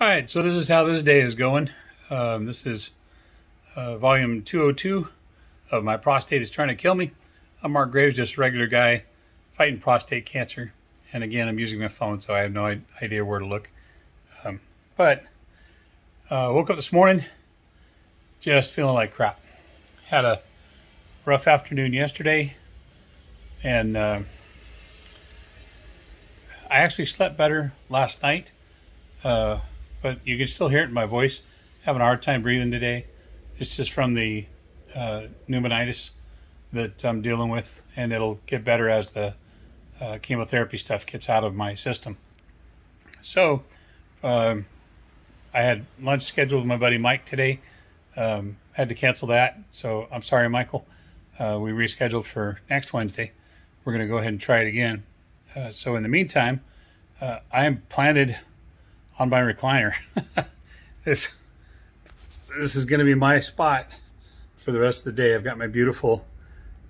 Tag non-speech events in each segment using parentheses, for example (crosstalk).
All right, so this is how this day is going. Um, this is uh, volume 202 of My Prostate is Trying to Kill Me. I'm Mark Graves, just a regular guy fighting prostate cancer. And again, I'm using my phone, so I have no idea where to look. Um, but uh, woke up this morning just feeling like crap. Had a rough afternoon yesterday, and uh, I actually slept better last night. Uh, but you can still hear it in my voice. Having a hard time breathing today. It's just from the uh, pneumonitis that I'm dealing with, and it'll get better as the uh, chemotherapy stuff gets out of my system. So, um, I had lunch scheduled with my buddy Mike today. Um, had to cancel that, so I'm sorry, Michael. Uh, we rescheduled for next Wednesday. We're going to go ahead and try it again. Uh, so, in the meantime, uh, I am planted on my recliner. (laughs) this this is going to be my spot for the rest of the day. I've got my beautiful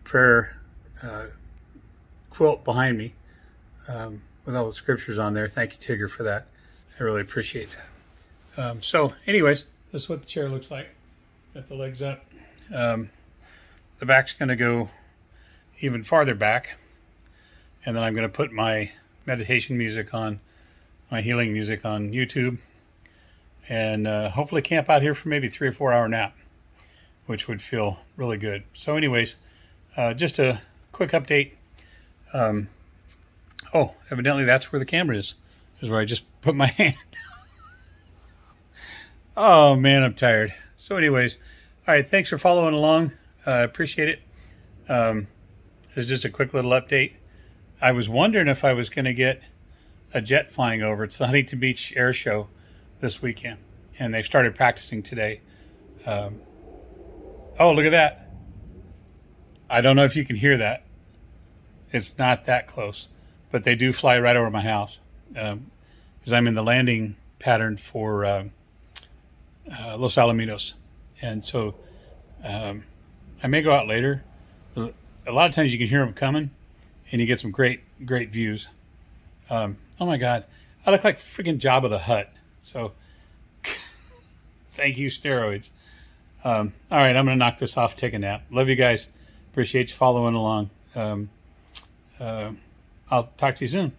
prayer uh, quilt behind me um, with all the scriptures on there. Thank you, Tigger, for that. I really appreciate that. Um, so, anyways, this is what the chair looks like. Got the legs up. Um, the back's going to go even farther back. And then I'm going to put my meditation music on my healing music on YouTube and uh, hopefully camp out here for maybe three or four hour nap, which would feel really good. So, anyways, uh, just a quick update. Um, oh, evidently that's where the camera is. Is where I just put my (laughs) hand. oh man, I'm tired. So, anyways, all right. Thanks for following along. I uh, appreciate it. Um, is just a quick little update. I was wondering if I was going to get a jet flying over. It's the Huntington Beach Air Show this weekend, and they've started practicing today. Um, oh, look at that! I don't know if you can hear that. It's not that close, but they do fly right over my house because um, I'm in the landing pattern for uh, uh, Los Alamitos, and so um, I may go out later. A lot of times you can hear them coming, and you get some great, great views. Um, oh my God, I look like freaking Jabba the Hutt. So (laughs) thank you, steroids. Um, all right, I'm going to knock this off, take a nap. Love you guys. Appreciate you following along. Um, uh, I'll talk to you soon.